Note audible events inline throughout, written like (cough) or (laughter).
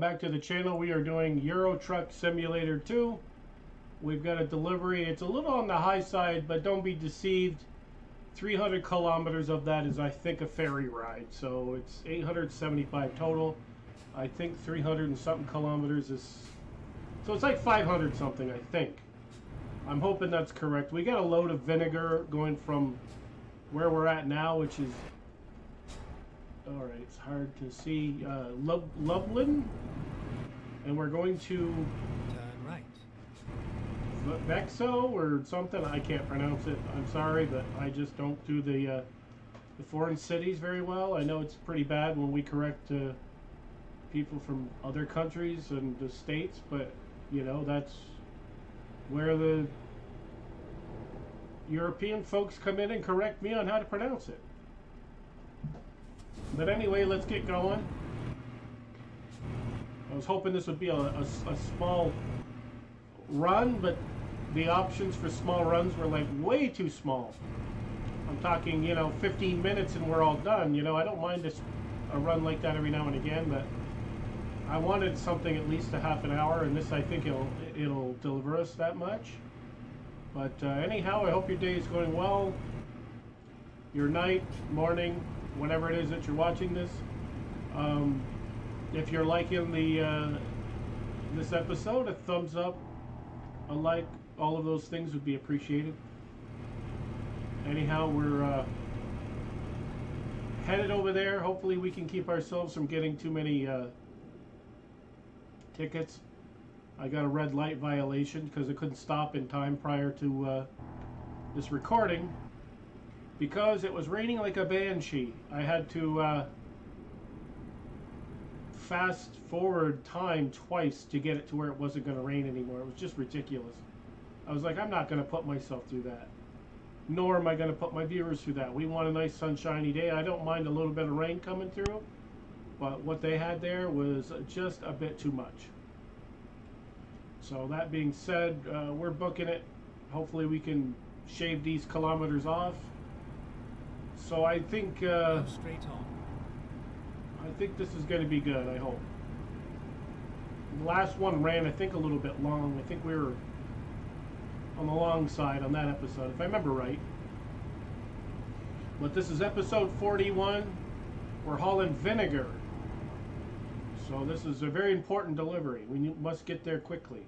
Welcome back to the channel. We are doing Euro Truck Simulator 2. We've got a delivery. It's a little on the high side, but don't be deceived. 300 kilometers of that is, I think, a ferry ride. So it's 875 total. I think 300 and something kilometers is... So it's like 500 something, I think. I'm hoping that's correct. We got a load of vinegar going from where we're at now, which is all right, it's hard to see. Uh, Loveland, and we're going to Turn right. Vexo or something. I can't pronounce it. I'm sorry, but I just don't do the uh, the foreign cities very well. I know it's pretty bad when we correct uh, people from other countries and the states, but you know that's where the European folks come in and correct me on how to pronounce it. But anyway, let's get going. I was hoping this would be a, a, a small run, but the options for small runs were like way too small. I'm talking, you know, 15 minutes and we're all done. You know, I don't mind a, a run like that every now and again, but I wanted something at least a half an hour, and this I think it'll it'll deliver us that much. But uh, anyhow, I hope your day is going well. Your night, morning, whenever it is that you're watching this. Um, if you're liking the uh, this episode, a thumbs up, a like, all of those things would be appreciated. Anyhow, we're uh, headed over there. Hopefully, we can keep ourselves from getting too many uh, tickets. I got a red light violation because I couldn't stop in time prior to uh, this recording because it was raining like a banshee. I had to uh, fast forward time twice to get it to where it wasn't going to rain anymore. It was just ridiculous. I was like, I'm not going to put myself through that. Nor am I going to put my viewers through that. We want a nice sunshiny day. I don't mind a little bit of rain coming through. But what they had there was just a bit too much. So that being said, uh, we're booking it. Hopefully we can shave these kilometers off. So I think uh, straight on. I think this is going to be good. I hope. The last one ran, I think, a little bit long. I think we were on the long side on that episode, if I remember right. But this is episode 41. We're hauling vinegar. So this is a very important delivery. We must get there quickly.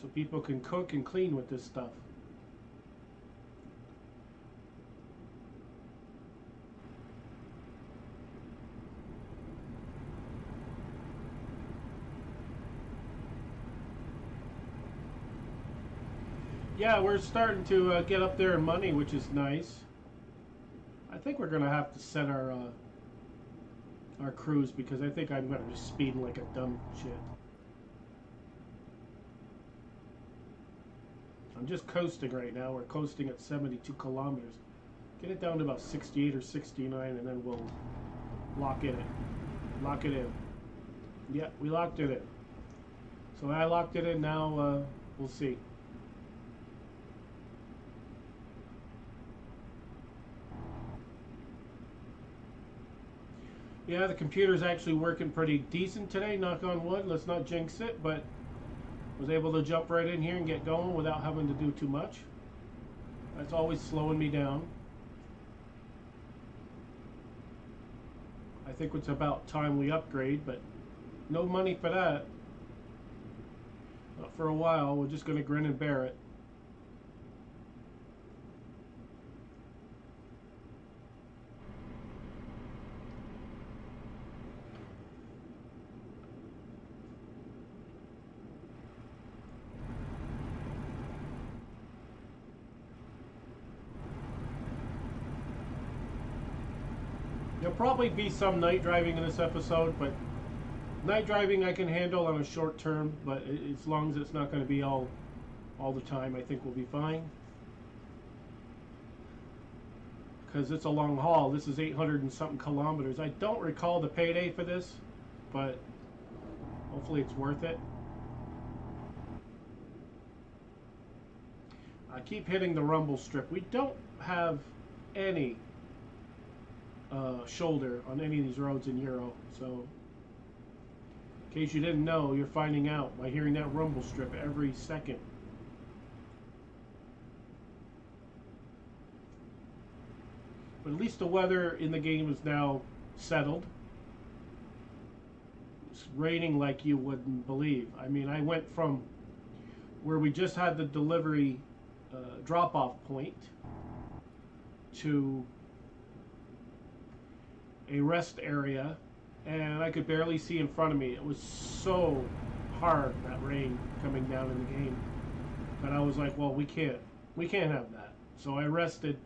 So people can cook and clean with this stuff. Yeah, we're starting to uh, get up there in money, which is nice. I think we're gonna have to set our uh, our cruise because I think I'm gonna just speed like a dumb shit. I'm just coasting right now. We're coasting at 72 kilometers. Get it down to about 68 or 69, and then we'll lock it in. Lock it in. Yeah, we locked it in. So I locked it in. Now uh, we'll see. Yeah, the computer's actually working pretty decent today, knock on wood. Let's not jinx it, but was able to jump right in here and get going without having to do too much. That's always slowing me down. I think it's about time we upgrade, but no money for that. Not for a while. We're just going to grin and bear it. Probably be some night driving in this episode, but night driving I can handle on a short term, but as long as it's not going to be all all the time, I think we'll be fine. Because it's a long haul. This is 800 and something kilometers. I don't recall the payday for this, but hopefully it's worth it. I keep hitting the rumble strip. We don't have any uh, shoulder on any of these roads in Euro, so In case you didn't know, you're finding out by hearing that rumble strip every second. But at least the weather in the game is now settled. It's raining like you wouldn't believe. I mean, I went from where we just had the delivery uh, drop off point to a rest area and I could barely see in front of me. It was so hard that rain coming down in the game. But I was like, well, we can't, we can't have that. So I rested,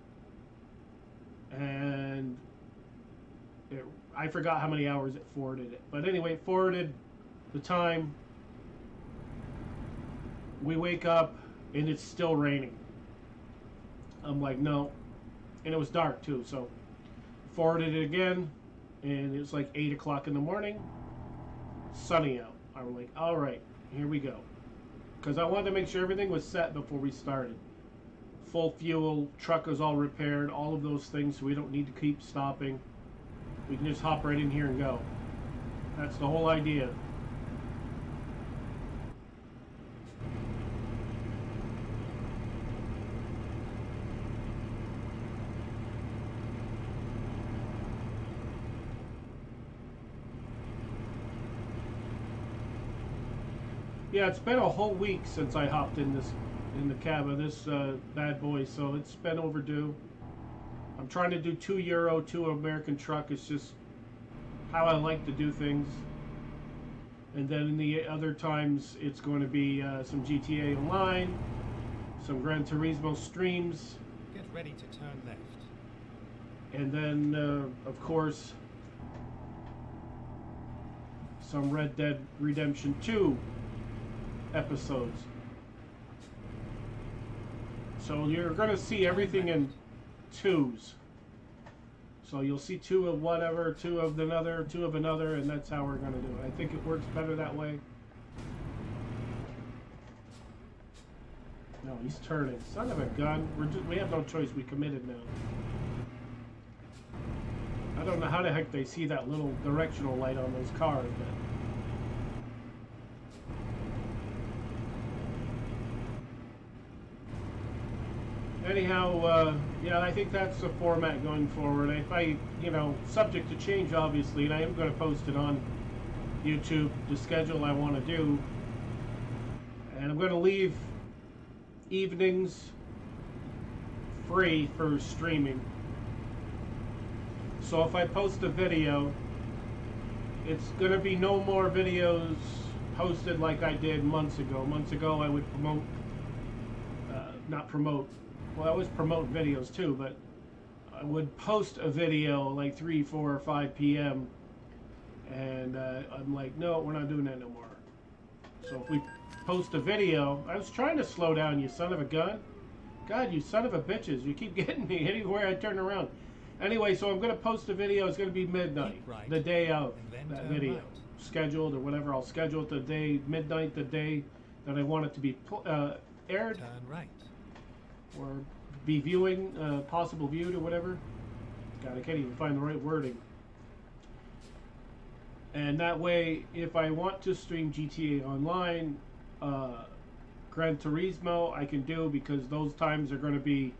and it, I forgot how many hours it forwarded it. But anyway, it forwarded the time. We wake up and it's still raining. I'm like, no, and it was dark too. So forwarded it again and it was like 8 o'clock in the morning, sunny out. I was like, all right, here we go. Because I wanted to make sure everything was set before we started. Full fuel, truck was all repaired, all of those things, so we don't need to keep stopping. We can just hop right in here and go. That's the whole idea. Yeah, it's been a whole week since I hopped in this in the cab of this uh, bad boy, so it's been overdue. I'm trying to do two euro, two American truck. It's just how I like to do things. And then in the other times, it's going to be uh, some GTA Online, some Gran Turismo streams, Get ready to turn left. and then uh, of course some Red Dead Redemption 2 episodes. So you're going to see everything in twos. So you'll see two of whatever, two of another, two of another, and that's how we're going to do it. I think it works better that way. No, he's turning. Son of a gun. We're just, we have no choice. We committed now. I don't know how the heck they see that little directional light on those cars, but anyhow, uh, yeah, I think that's the format going forward. If I, you know, subject to change, obviously, and I am going to post it on YouTube, the schedule I want to do. And I'm going to leave evenings free for streaming. So if I post a video, it's going to be no more videos posted like I did months ago. Months ago, I would promote, uh, not promote, well, I was promoting videos too, but I would post a video like 3, 4, or 5 p.m. And uh, I'm like, no, we're not doing that no more. So if we post a video, I was trying to slow down, you son of a gun. God, you son of a bitches. You keep (laughs) getting me anywhere I turn around. Anyway, so I'm going to post a video. It's going to be midnight, right, the day of that video. right. Scheduled or whatever. I'll schedule it the day, midnight, the day that I want it to be uh, aired Turn right. Or be viewing, uh, possible viewed or whatever. God, I can't even find the right wording. And that way, if I want to stream GTA Online, uh, Gran Turismo, I can do because those times are going to be.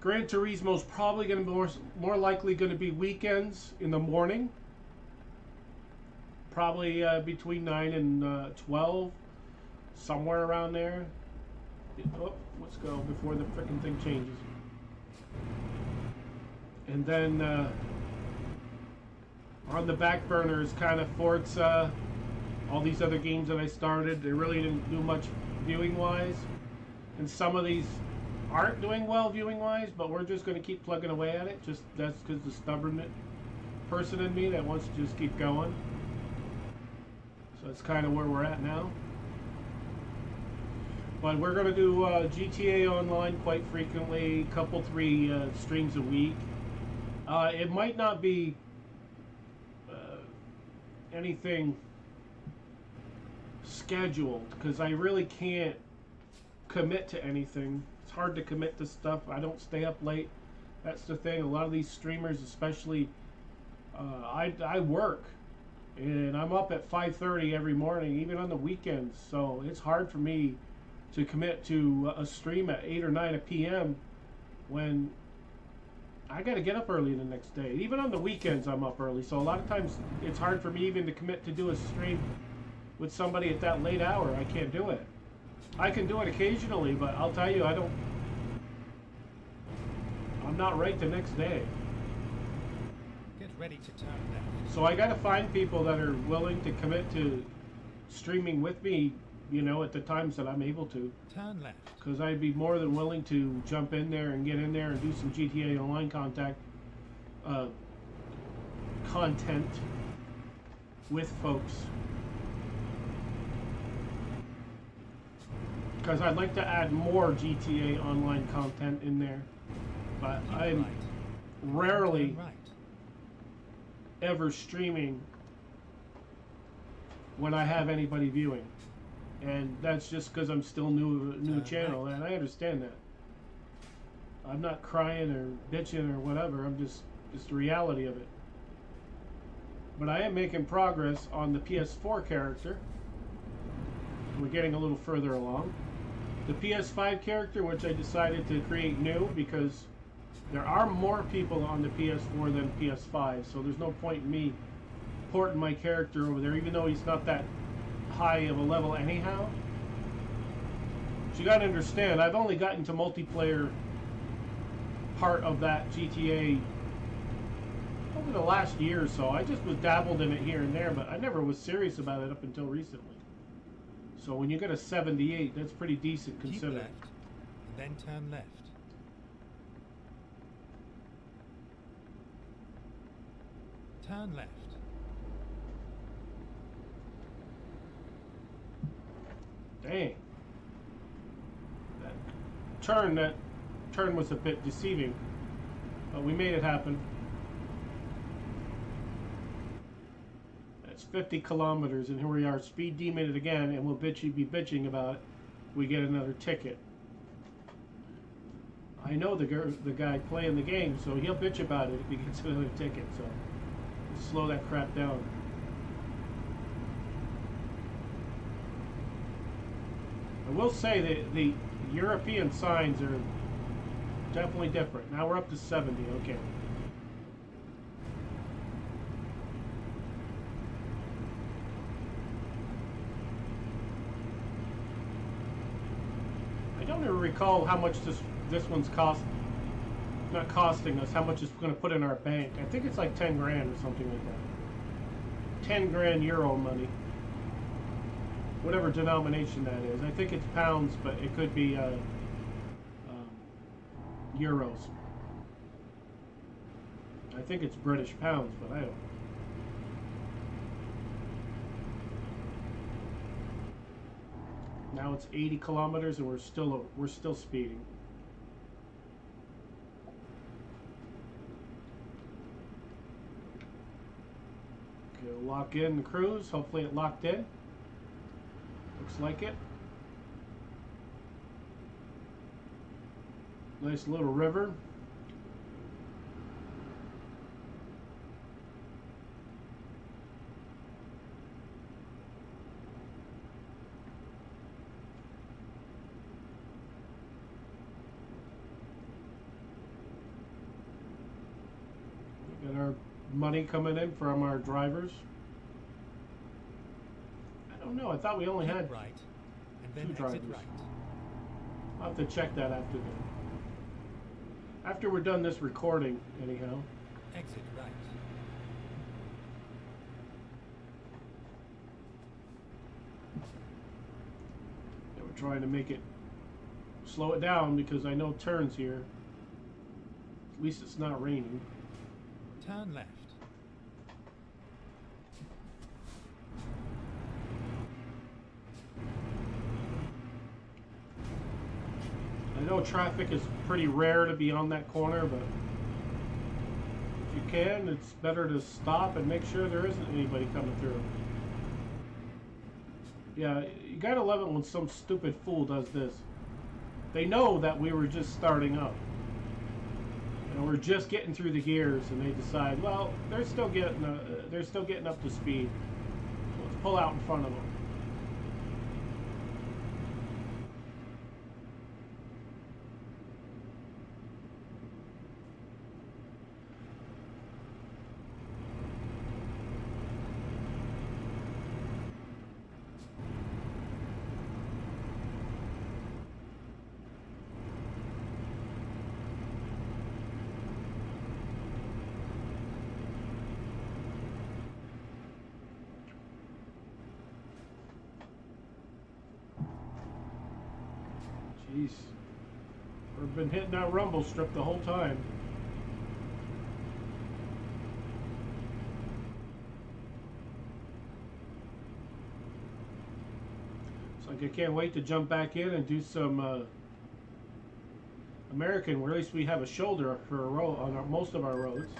Gran Turismo's probably going to be more, more likely going to be weekends in the morning. Probably uh, between 9 and uh, 12, somewhere around there. Oh, let's go before the freaking thing changes. And then uh, on the back burner is kind of Forza, all these other games that I started. They really didn't do much viewing wise. And some of these aren't doing well viewing wise, but we're just going to keep plugging away at it. Just that's because the stubborn person in me that wants to just keep going. So that's kind of where we're at now. But we're going to do uh, GTA Online quite frequently, couple, three uh, streams a week. Uh, it might not be uh, anything scheduled because I really can't commit to anything. It's hard to commit to stuff. I don't stay up late. That's the thing. A lot of these streamers, especially, uh, I, I work and I'm up at 5:30 every morning, even on the weekends. So it's hard for me to commit to a stream at 8 or 9 p.m. when I got to get up early the next day. Even on the weekends, I'm up early. So a lot of times it's hard for me even to commit to do a stream with somebody at that late hour. I can't do it. I can do it occasionally, but I'll tell you, I don't. I'm not right the next day. Get ready to turn left. So I got to find people that are willing to commit to streaming with me, you know, at the times that I'm able to. Turn left. Because I'd be more than willing to jump in there and get in there and do some GTA Online contact uh, content with folks. Because I'd like to add more GTA Online content in there, but Keep I'm right. rarely right. ever streaming when I have anybody viewing, and that's just because I'm still new new Turn channel, right. and I understand that. I'm not crying or bitching or whatever. I'm just just the reality of it. But I am making progress on the PS4 character. We're getting a little further along. The PS5 character, which I decided to create new because there are more people on the PS4 than PS5, so there's no point in me porting my character over there, even though he's not that high of a level anyhow. So you gotta understand, I've only gotten to multiplayer part of that GTA over the last year or so. I just was dabbled in it here and there, but I never was serious about it up until recently. So when you get a 78, that's pretty decent considering. left. Then turn left. Turn left. Dang. That turn, that turn was a bit deceiving. But we made it happen. That's 50 kilometers, and here we are speed demon it again, and we'll bitchy be bitching about it. We get another ticket. I know the the guy playing the game, so he'll bitch about it if he gets (laughs) another ticket. So slow that crap down. I will say that the European signs are definitely different. Now we're up to 70, okay. I don't even recall how much this this one's cost not costing us, how much it's going to put in our bank. I think it's like 10 grand or something like that. 10 grand euro money whatever denomination that is. I think it's pounds, but it could be uh, um, euros. I think it's British pounds, but I don't. Now it's 80 kilometers, and we're still we're still speeding. Okay, lock in the cruise. Hopefully, it locked in. Looks like it. Nice little river. We got our money coming in from our drivers. Oh, I don't know. I thought we only Keep had right. And then two drivers. right. I'll have to check that after the after we're done this recording, anyhow. Exit right. We're trying to make it slow it down because I know turns here. At least it's not raining. Turn left. I know traffic is pretty rare to be on that corner, but if you can, it's better to stop and make sure there isn't anybody coming through. Yeah, you gotta love it when some stupid fool does this. They know that we were just starting up. and we're just getting through the gears, and they decide, well, they're still getting uh, they're still getting up to speed. So let's pull out in front of them. Jeez. We've been hitting that rumble strip the whole time. It's like I can't wait to jump back in and do some uh, American, where at least we have a shoulder for a road on our, most of our roads.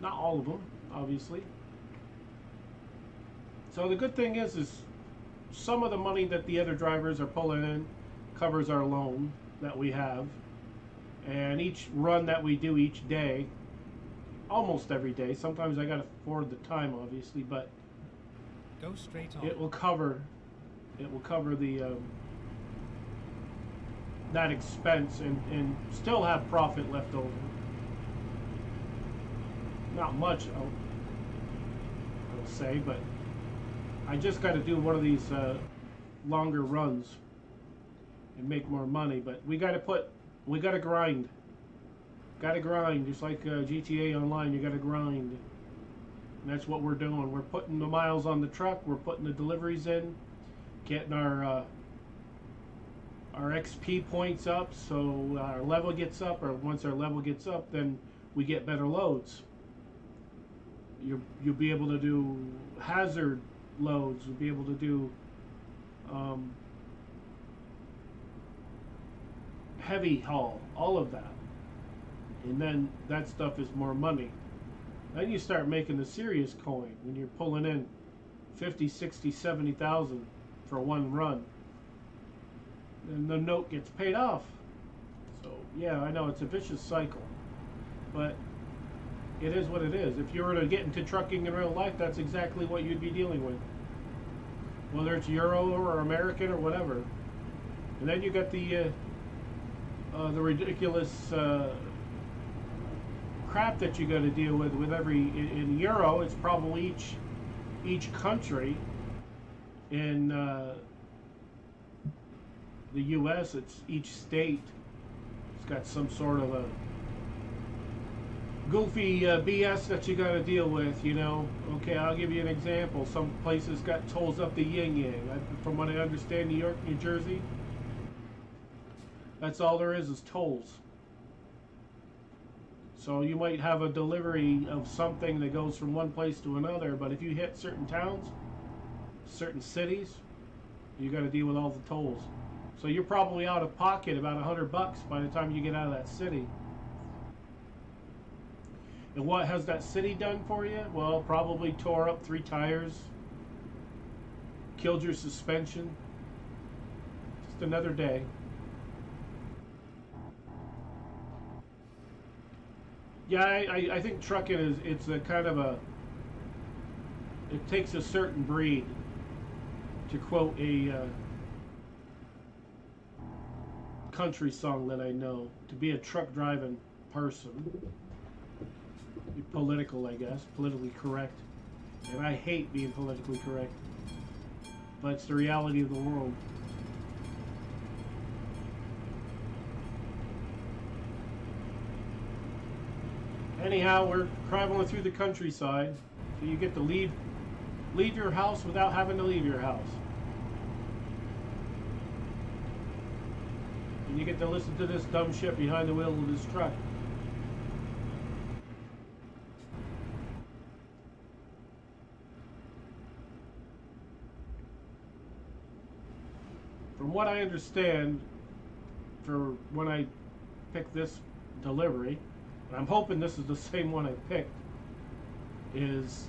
Not all of them, obviously. So the good thing is, is some of the money that the other drivers are pulling in covers our loan that we have. And each run that we do each day, almost every day, sometimes I got to afford the time, obviously, but Go straight on. it will cover, it will cover the um, that expense and and still have profit left over. Not much, I'll, I'll say, but I just got to do one of these uh, longer runs and make more money. But we got to put, we got to grind. Got to grind, just like uh, GTA Online. You got to grind. And that's what we're doing. We're putting the miles on the truck. We're putting the deliveries in, getting our uh, our XP points up, so our level gets up. Or once our level gets up, then we get better loads. You you'll be able to do hazard loads. You'll be able to do um, heavy haul, all of that. And then that stuff is more money. Then you start making the serious coin when you're pulling in 50, 60, 70,000 for one run. And the note gets paid off. So, yeah, I know it's a vicious cycle. But it is what it is. If you were to get into trucking in real life, that's exactly what you'd be dealing with. Whether it's Euro or American or whatever. And then you got the uh, uh, the ridiculous uh, crap that you got to deal with with every in, in, Euro. It's probably each each country. In uh, the U.S., it's each state. It's got some sort of a goofy uh, BS that you got to deal with, you know. Okay, I'll give you an example. Some places got tolls up the yin yang. From what I understand, New York, New Jersey, that's all there is is tolls. So you might have a delivery of something that goes from one place to another, but if you hit certain towns, certain cities, you got to deal with all the tolls. So you're probably out of pocket about a hundred bucks by the time you get out of that city. And what has that city done for you? Well, probably tore up three tires, killed your suspension. Just another day. Yeah, I, I think trucking is it's a kind of a it takes a certain breed to quote a uh, country song that I know to be a truck driving person. Political, I guess, politically correct, and I hate being politically correct, but it's the reality of the world. Anyhow, we're traveling through the countryside, so you get to leave leave your house without having to leave your house. And you get to listen to this dumb shit behind the wheel of this truck. From what I understand, for when I picked this delivery, and I'm hoping this is the same one I picked, is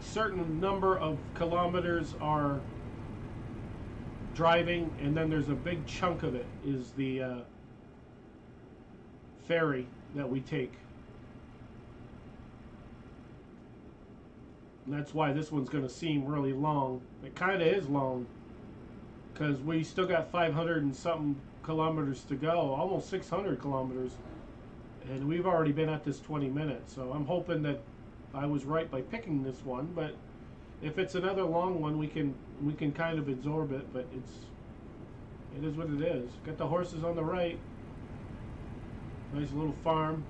certain number of kilometers are driving, and then there's a big chunk of it is the uh, ferry that we take. And that's why this one's going to seem really long. It kind of is long because we still got 500 and something kilometers to go, almost 600 kilometers, and we've already been at this 20 minutes. So I'm hoping that I was right by picking this one. But if it's another long one, we can we can kind of absorb it. But it's it is what it is. Got the horses on the right. Nice little farm.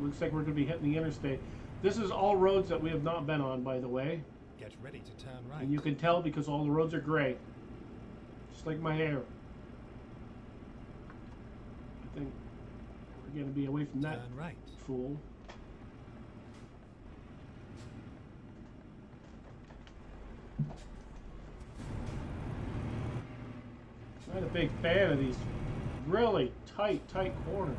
Looks like we're going to be hitting the interstate. This is all roads that we have not been on, by the way. Get ready to turn right. And you can tell because all the roads are gray. Just like my hair. I think we're going to be away from that Turn right. fool. Not a big fan of these really tight, tight corners.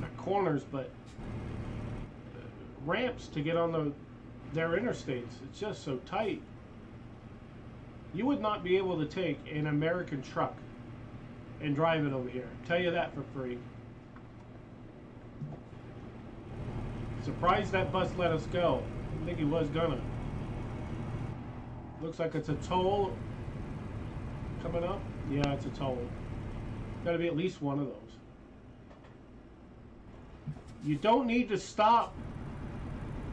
Not corners, but uh, ramps to get on the their interstates. It's just so tight. You would not be able to take an American truck and drive it over here. Tell you that for free. Surprised that bus let us go. I think he was gonna. Looks like it's a toll coming up. Yeah, it's a toll. Gotta be at least one of those. You don't need to stop.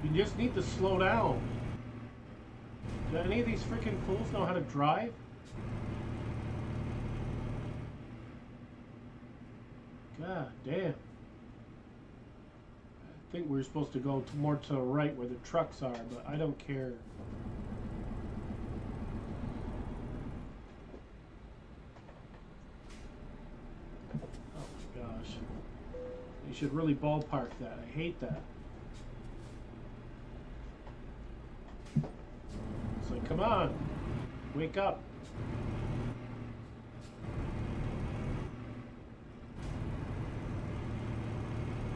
You just need to slow down. Do any of these freaking fools know how to drive? God damn. I think we are supposed to go to more to the right where the trucks are, but I don't care. Oh my gosh. You should really ballpark that. I hate that. It's like, come on, wake up.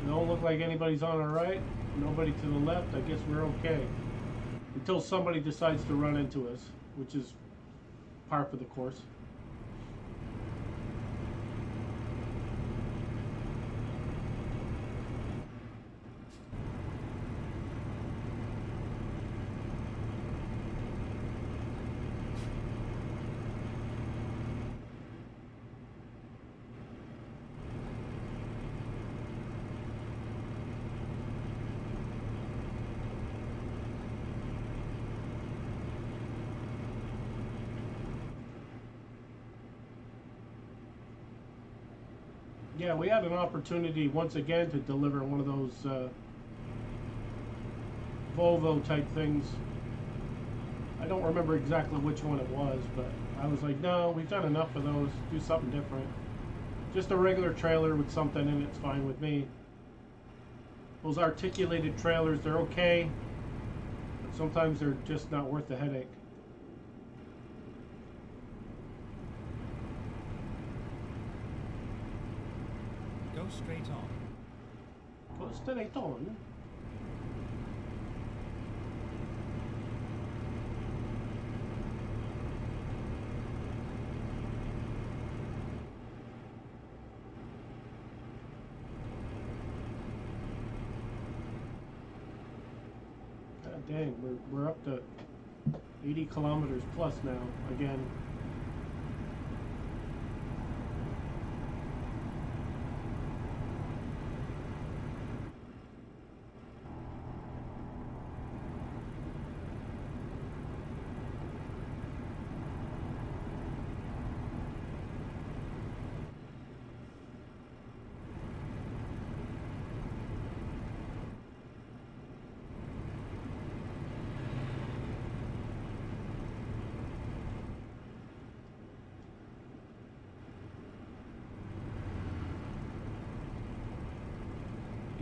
Don't look like anybody's on our right, nobody to the left. I guess we're okay. Until somebody decides to run into us, which is par for the course. Yeah, we had an opportunity once again to deliver one of those uh, Volvo type things. I don't remember exactly which one it was, but I was like, no, we've done enough of those. Do something different. Just a regular trailer with something in it's fine with me. Those articulated trailers, they're okay, but sometimes they're just not worth the headache. Go straight on. Go straight on. God dang, we're, we're up to 80 kilometers plus now, again.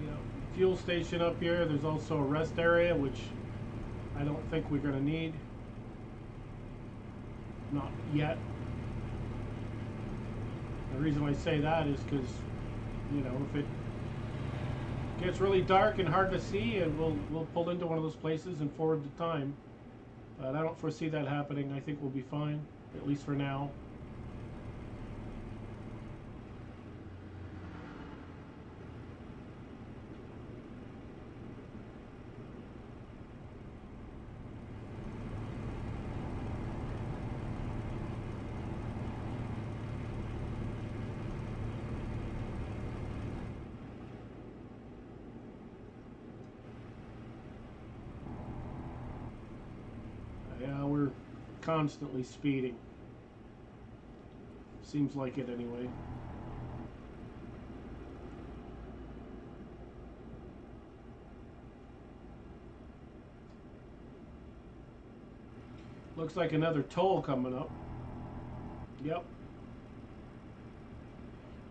you know, fuel station up here. There's also a rest area, which I don't think we're gonna need. Not yet. The reason I say that is because, you know, if it gets really dark and hard to see, and we'll we'll pull into one of those places and forward the time. But I don't foresee that happening. I think we'll be fine, at least for now. Constantly speeding. Seems like it anyway. Looks like another toll coming up. Yep.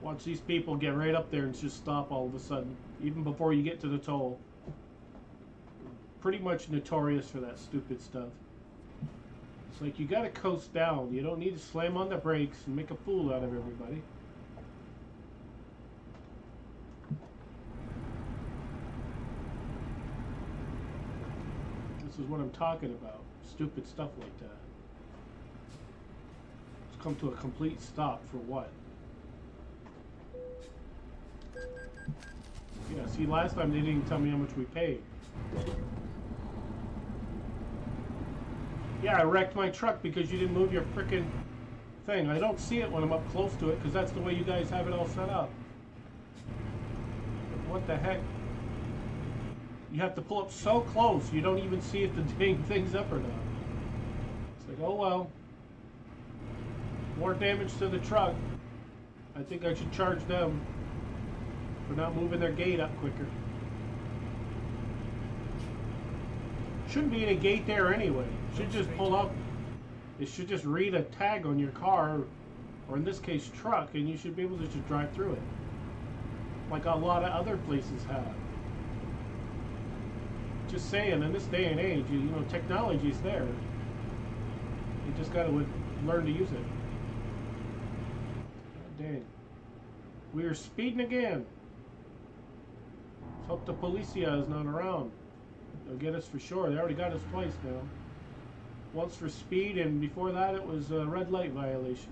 Watch these people get right up there and just stop all of a sudden, even before you get to the toll. Pretty much notorious for that stupid stuff. It's like you gotta coast down. You don't need to slam on the brakes and make a fool out of everybody. This is what I'm talking about. Stupid stuff like that. It's come to a complete stop for what? Yeah, see, last time they didn't tell me how much we paid. Yeah, I wrecked my truck because you didn't move your frickin' thing. I don't see it when I'm up close to it because that's the way you guys have it all set up. What the heck? You have to pull up so close you don't even see if the (laughs) dang thing's up or not. It's like, oh well. More damage to the truck. I think I should charge them for not moving their gate up quicker. Shouldn't be any gate there anyway. Should just pull up. It should just read a tag on your car, or in this case, truck, and you should be able to just drive through it. Like a lot of other places have. Just saying, in this day and age, you, know, technology's there. You just gotta learn to use it. God dang. We are speeding again. Let's hope the policia is not around. They'll get us for sure. They already got us twice now. Once for speed, and before that it was a red light violation.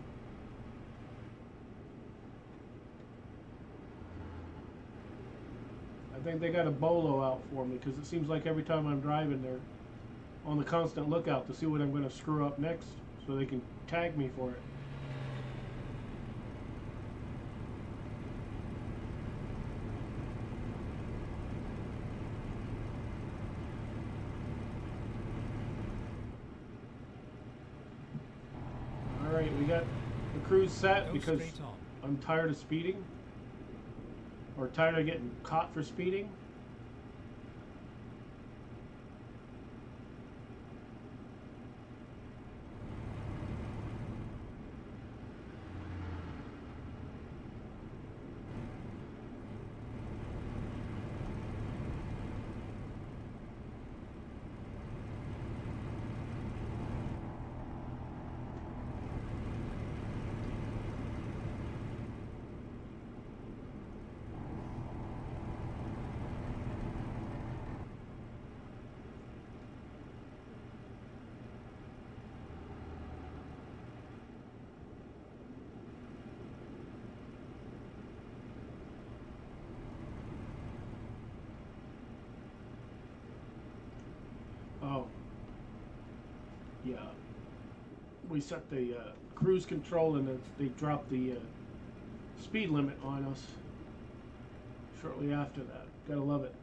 I think they got a bolo out for me because it seems like every time I'm driving they're on the constant lookout to see what I'm going to screw up next so they can tag me for it. Alright, we got the cruise set Go because. I'm tired of speeding. Or tired of getting caught for speeding. Oh. Yeah. We set the uh, cruise control and then they dropped the uh, speed limit on us shortly after that. Gotta love it.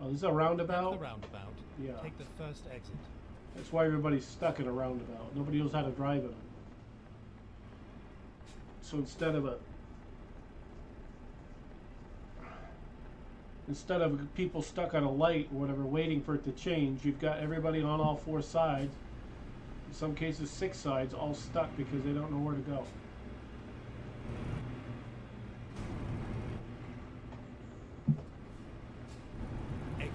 Oh, this is a roundabout? the roundabout, Yeah. take the first exit. That's why everybody's stuck in a roundabout. Nobody knows how to drive it. So instead of a instead of people stuck on a light or whatever waiting for it to change, you've got everybody on all four sides. In some cases six sides all stuck because they don't know where to go. Exit.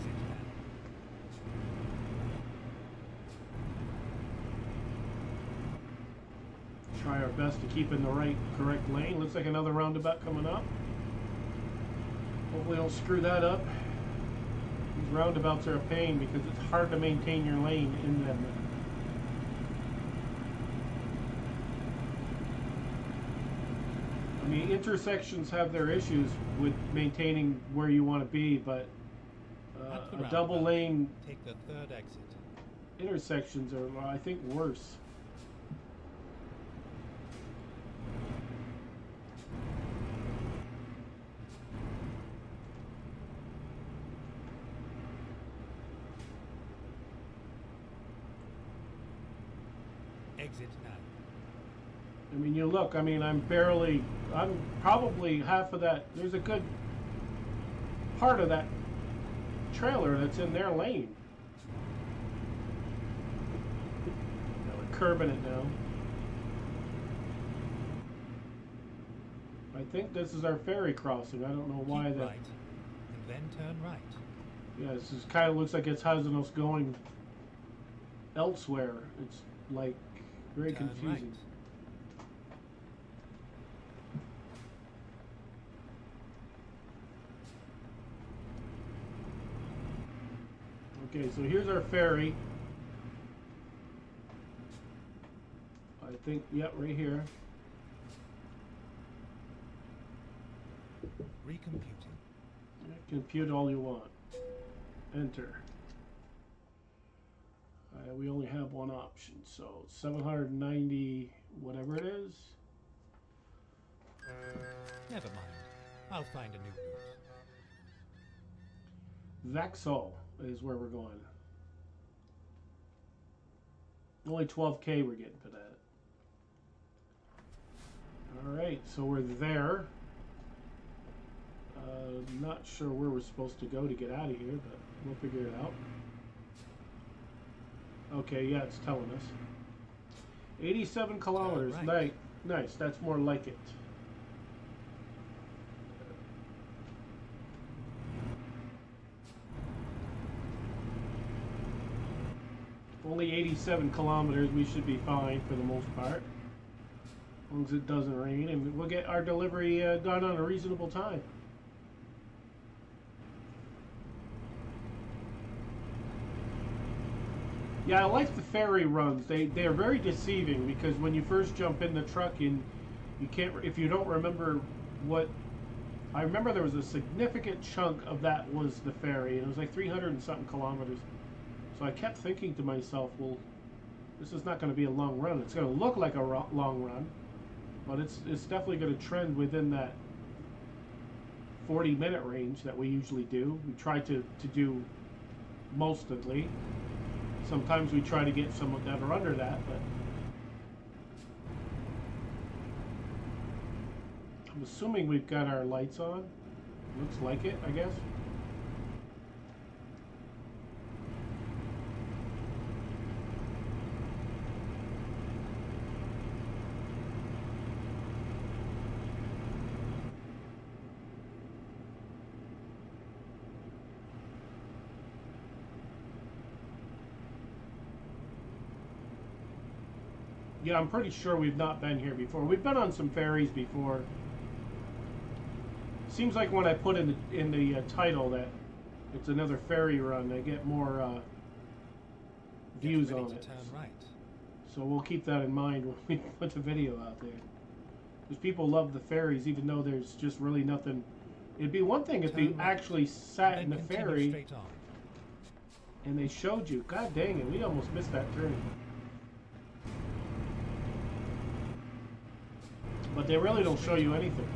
Try our best to keep in the right correct lane. Looks like another roundabout coming up. Hopefully don't screw that up. These roundabouts are a pain because it's hard to maintain your lane in them. I mean, intersections have their issues with maintaining where you want to be, but uh, a double lane Take the third exit. intersections are, I think, worse. Exit now. I mean, look, I mean, I'm barely, I'm probably half of that. There's a good part of that trailer that's in their lane. Yeah, we're curbing it now. I think this is our ferry crossing. I don't know why Keep that. right, and then turn right. Yeah, this is kind of looks like it's having us going elsewhere. It's like very turn confusing. right. Okay, so here's our ferry. I think, yep, right here. Recomputing. Compute all you want. Enter. Uh, we only have one option, so 790, whatever it is. Never mind. I'll find a new route. Vaxol is where we're going. Only 12k we're getting for that. Alright, so we're there. Uh, not sure where we're supposed to go to get out of here, but we'll figure it out. Okay, yeah, it's telling us. 87 kilometers. right. Nice, nice. That's more like it. Only 87 kilometers, we should be fine for the most part. As long as it doesn't rain, and we'll get our delivery uh, done on a reasonable time. Yeah, I like the ferry runs. They they are very deceiving because when you first jump in the truck and you can't if you don't remember what I remember there was a significant chunk of that was the ferry and it was like 300 and something kilometers. So I kept thinking to myself, well, this is not going to be a long run. It's going to look like a ro- long run, but it's it's definitely going to trend within that 40 minute range that we usually do. We try to to do mostly. Sometimes we try to get some that are under that, but I'm assuming we've got our lights on. Looks like it, I guess. Yeah, I'm pretty sure we've not been here before. We've been on some ferries before. Seems like when I put in the, in the uh, title that it's another ferry run, I get more uh, views on it. right. So we'll keep that in mind when we (laughs) put the video out there. Because people love the ferries, even though there's just really nothing. It'd be one thing if Turn you right. actually sat in the ferry and they showed you. God dang it, we almost missed that turn. But they really don't show you anything.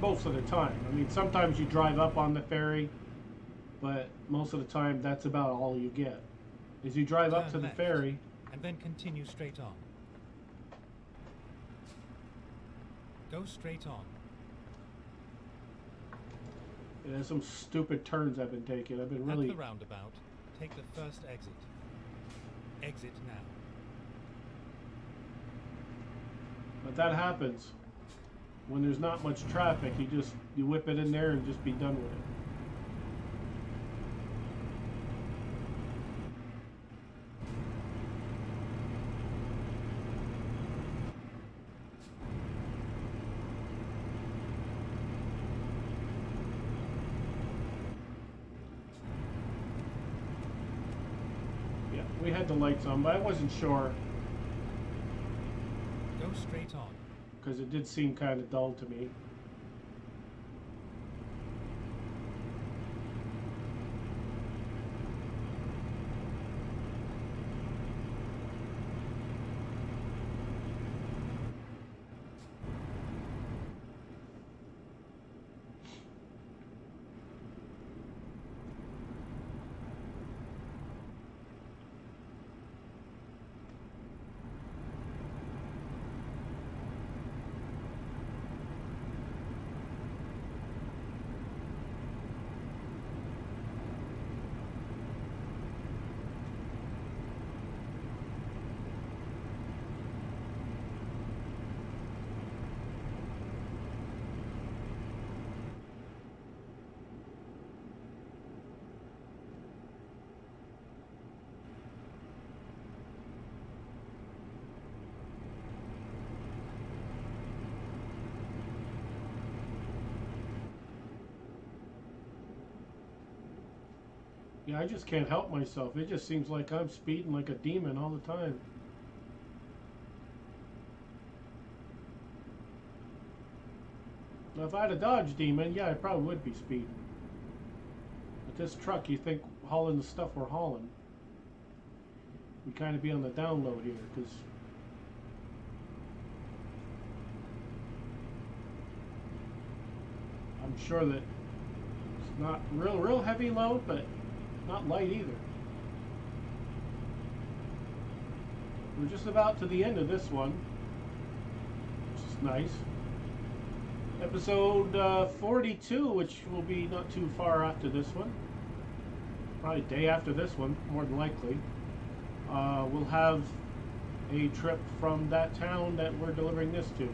Most of the time. I mean, sometimes you drive up on the ferry, but most of the time that's about all you get. Is you drive up to the ferry, And then continue straight on. Go straight on. and there's some stupid turns I've been taking. I've been really. At the roundabout, take the first exit. Exit now. But that happens when there's not much traffic. You just you whip it in there and just be done with it. Yeah, we had the lights on, but I wasn't sure Go straight on. because it did seem kind of dull to me. Yeah, I just can't help myself. It just seems like I'm speeding like a demon all the time. Now, if I had a Dodge Demon, yeah, I probably would be speeding. But this truck, you think hauling the stuff we're hauling, we kind of be on the download here, because I'm sure that it's not real, real heavy load, but not light either. We're just about to the end of this one, which is nice. Episode uh, 42, which will be not too far after this one. Probably day after this one, more than likely. Uh, we'll have a trip from that town that we're delivering this to.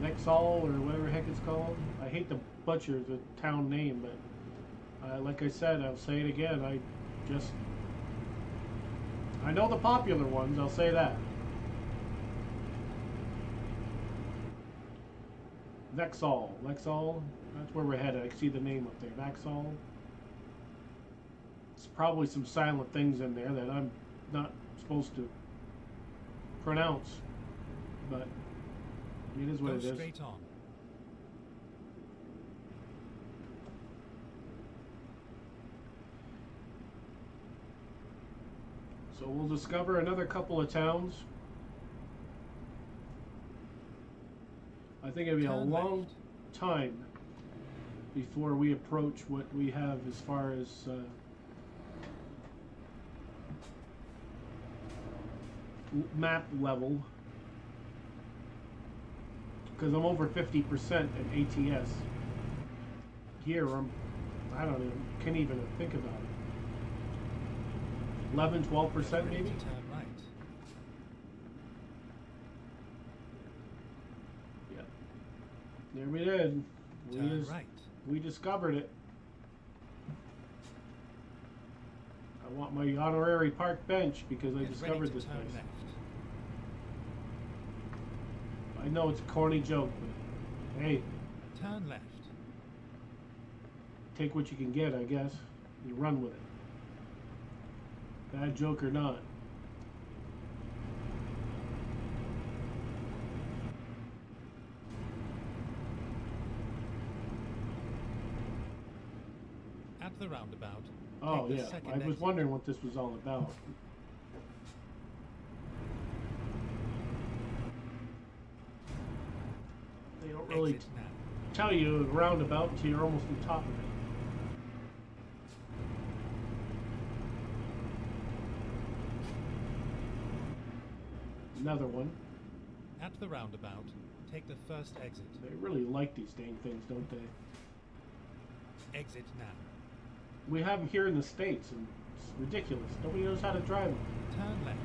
Nexall, or whatever heck it's called. I hate to butcher the town name, but uh, like I said, I'll say it again. I just. I know the popular ones, I'll say that. Vexall. Vexall? That's where we're headed. I see the name up there. Vexall. It's probably some silent things in there that I'm not supposed to pronounce. But it is what Go it is. straight on. So we'll discover another couple of towns. I think it'll be a long time before we approach what we have as far as uh, map level. Because I'm over 50% in ATS. Here, I'm, I don't even, can't even think about it. 11, 12% maybe? to turn right. Yeah. There we did. We, Turn dis- right. we discovered it. I want my honorary park bench because I Get discovered this place. left. I know it's a corny joke, but hey, Turn left. take what you can get, I guess. You run with it. Bad joke or not. At the roundabout. Oh yeah, I was wondering what this was all about. They don't really tell you a roundabout until you're almost on top of it. Another one. At the roundabout, take the first exit. They really like these dang things, don't they? Exit now. We have them here in the States, and it's ridiculous. Nobody knows how to drive them. Turn left.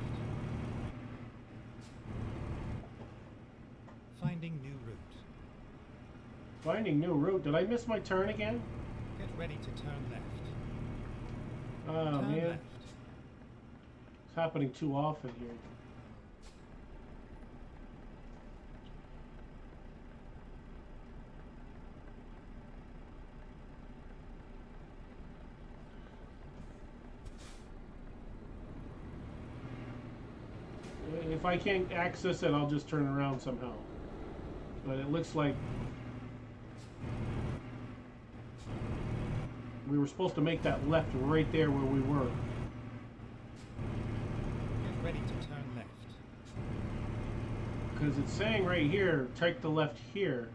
Finding new route. Finding new route. Did I miss my turn again? Get ready to turn left. Oh, turn man. left. It's happening too often here. If I can't access it, I'll just turn around somehow. But it looks like we were supposed to make that left right there where we were. Get ready to turn left. Because it's saying right here, take the left here.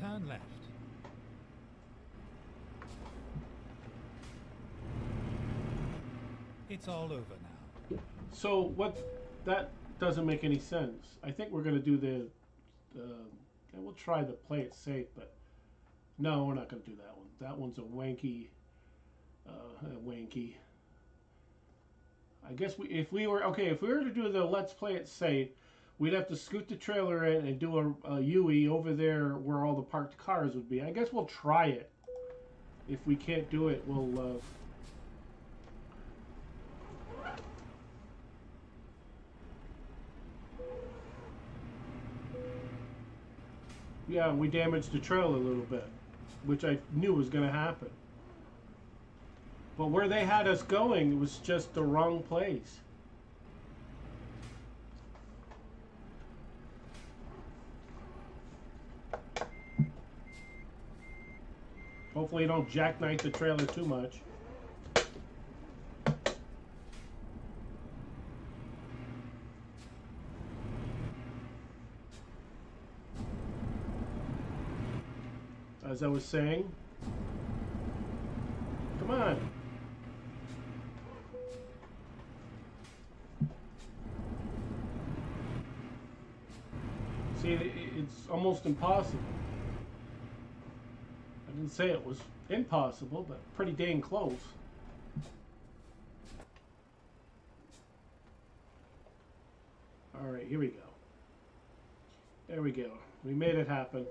Turn left. It's all over now. So what? That doesn't make any sense. I think we're gonna do the. we'll try to play it safe, but no, we're not gonna do that one. That one's a wanky. Uh, a wanky. I guess we, if we were okay, if we were to do the let's play it safe, we'd have to scoot the trailer in and do a, a UE over there where all the parked cars would be. I guess we'll try it. If we can't do it, we'll. Uh, Yeah, we damaged the trail a little bit, which I knew was going to happen. But where they had us going it was just the wrong place. Hopefully don't jackknife the trailer too much. As I was saying, come on. See, it's almost impossible. I didn't say it was impossible, but pretty dang close. All right, here we go. There we go. We made it happen.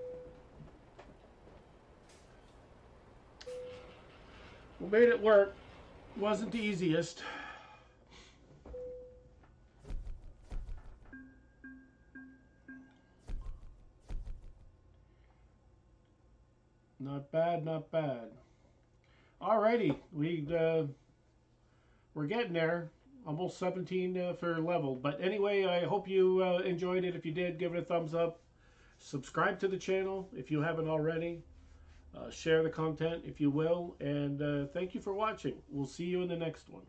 We made it work. Wasn't the easiest. Not bad, not bad. Alrighty, we uh, we're getting there. Almost 17 uh, for level. But anyway, I hope you uh, enjoyed it. If you did, give it a thumbs up. Subscribe to the channel if you haven't already. Uh, share the content if you will. And uh, thank you for watching. We'll see you in the next one.